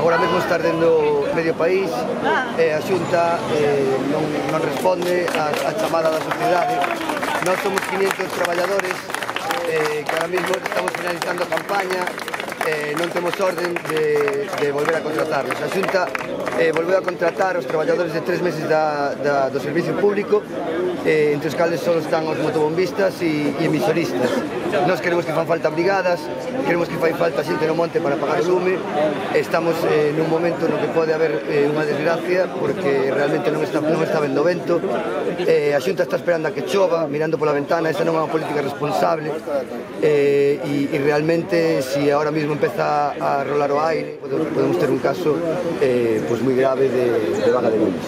Agora mesmo está ardendo medio país ah. e a Xunta eh, non, non responde a, a chamada da sociedade. Nós somos 500 traballadores eh, que ahora mesmo estamos finalizando a campaña eh, non temos orden de, de volver a contratarlos. A Xunta eh, volveu a contratar os traballadores de tres meses da, da, do servicio público, eh, entre os cales só están os motobombistas e, e emisoristas. Nos queremos que fan falta brigadas, queremos que fai falta xente no monte para pagar o lume. Estamos eh, nun momento no que pode haber eh, unha desgracia porque realmente non está non está vendo vento. Eh, a Xunta está esperando a que chova, mirando pola ventana, esa non é unha política responsable. Eh, e, e realmente se si agora mesmo empeza a rolar o aire, podemos ter un caso eh, pois pues moi grave de, de vaga de lumes.